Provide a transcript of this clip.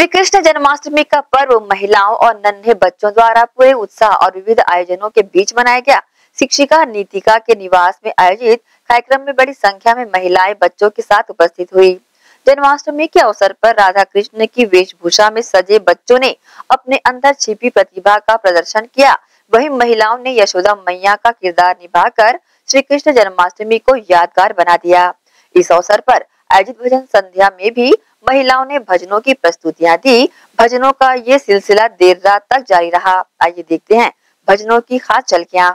श्री कृष्ण जन्माष्टमी का पर्व महिलाओं और नन्हे बच्चों द्वारा पूरे उत्साह और विविध आयोजनों के बीच मनाया गया। शिक्षिका नीतिका के निवास में आयोजित कार्यक्रम में बड़ी संख्या में महिलाएँ बच्चों के साथ उपस्थित हुई। जन्माष्टमी के अवसर पर राधा कृष्ण की वेशभूषा में सजे बच्चों ने अपने अंदर छिपी प्रतिभा का प्रदर्शन किया। वहीं महिलाओं ने यशोदा मैया का किरदार निभाकर श्री कृष्ण जन्माष्टमी को यादगार बना दिया। इस अवसर पर आयोजित भजन संध्या में भी महिलाओं ने भजनों की प्रस्तुतियाँ दी। भजनों का ये सिलसिला देर रात तक जारी रहा। आइए देखते हैं भजनों की खास झलकियाँ